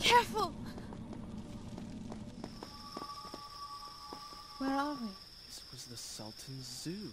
Careful! Where are we? This was the Sultan's zoo.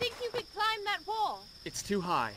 Think you could climb that wall? It's too high.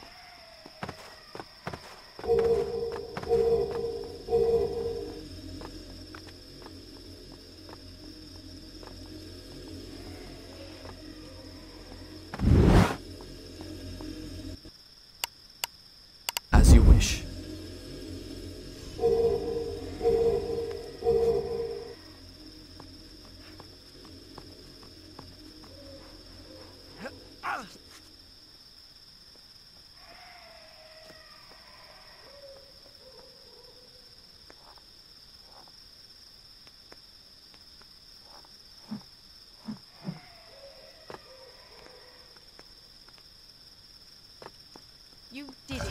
You did it.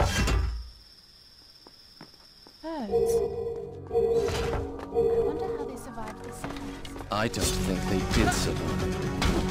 Birds. I wonder how they survived the sands. I don't think they did survive.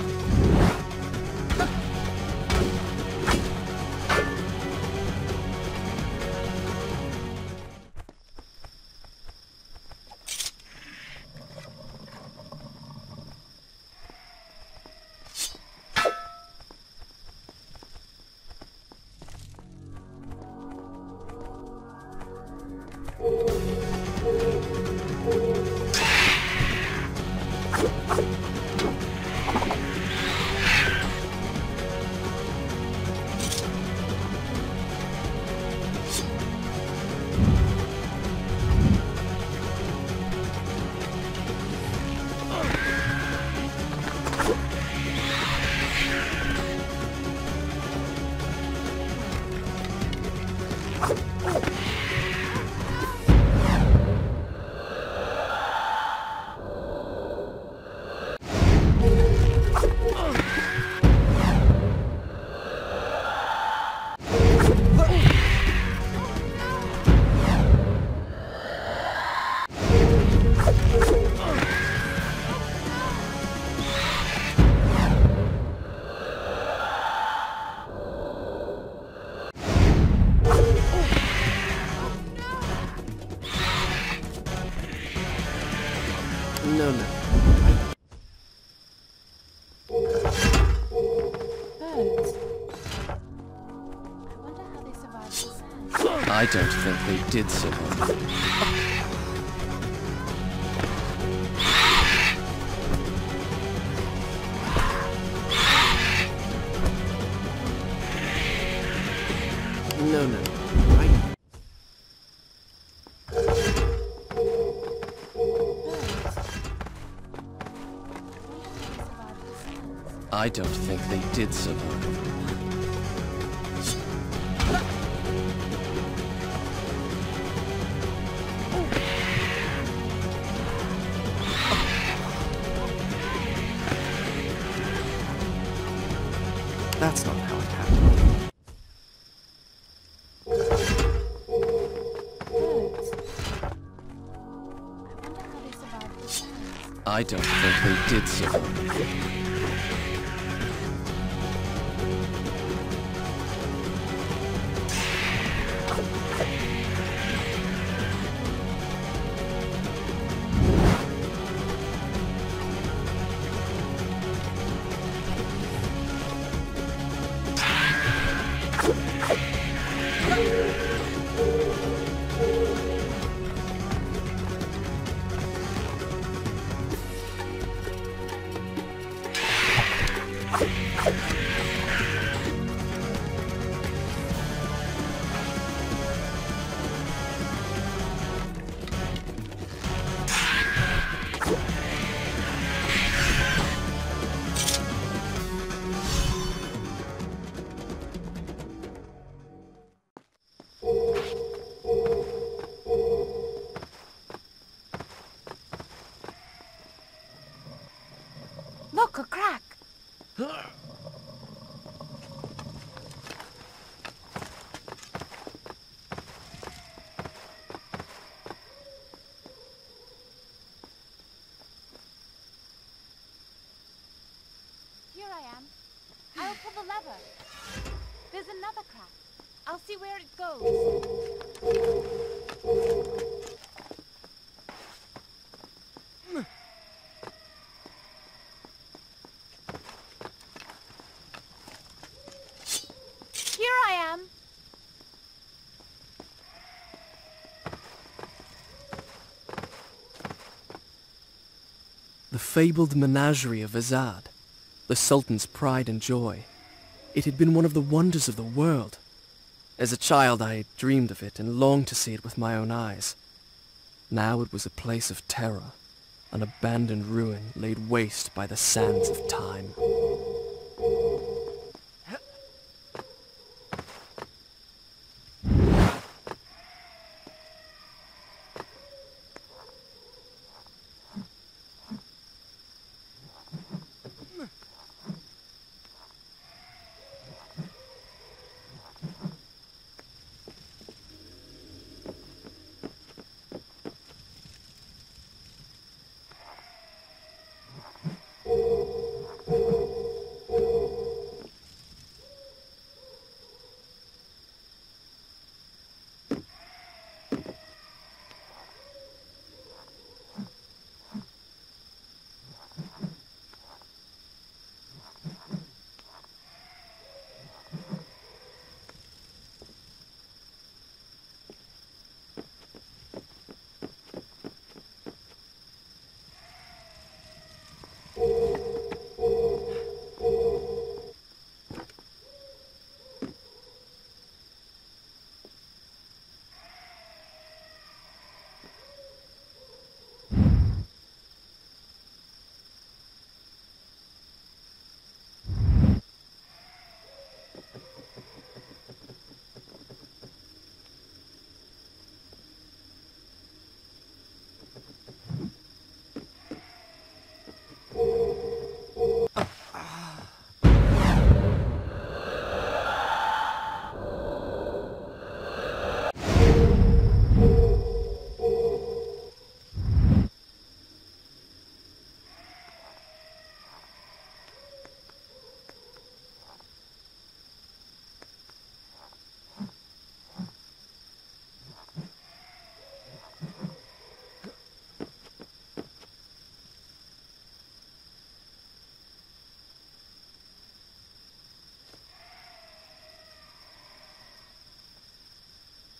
I don't think they did survive. I don't think they did survive. That's not how it happened. Birds. I wonder how they survived the sands. I don't think they did survive. Fabled menagerie of Azad, the Sultan's pride and joy. It had been one of the wonders of the world. As a child, I dreamed of it and longed to see it with my own eyes. Now it was a place of terror, an abandoned ruin laid waste by the sands of time.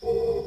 I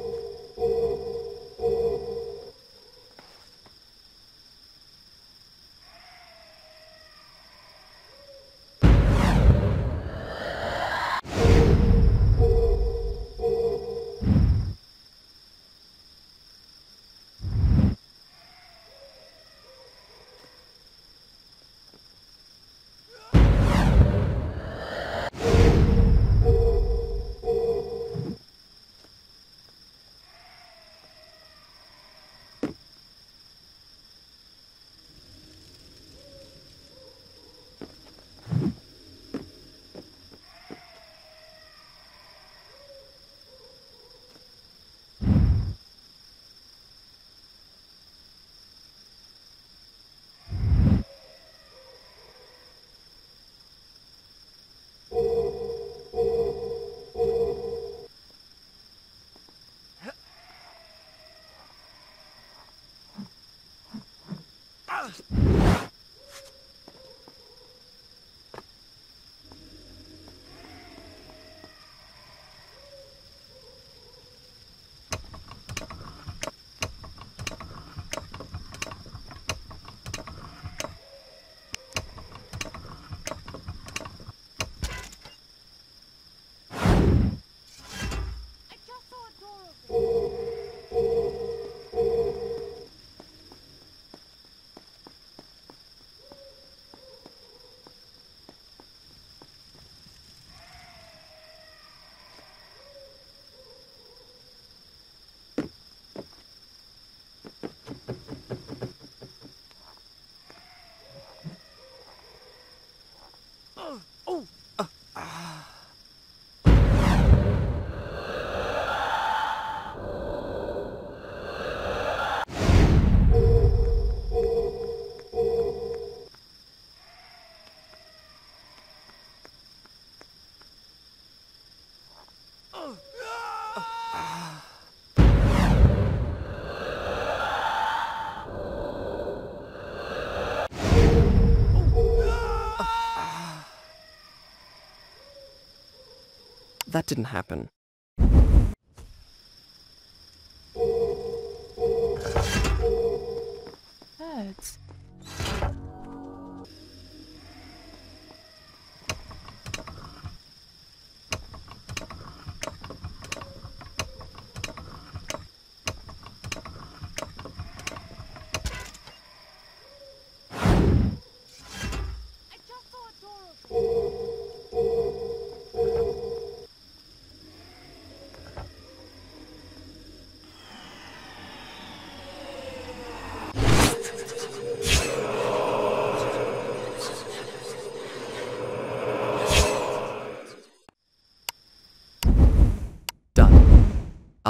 That didn't happen.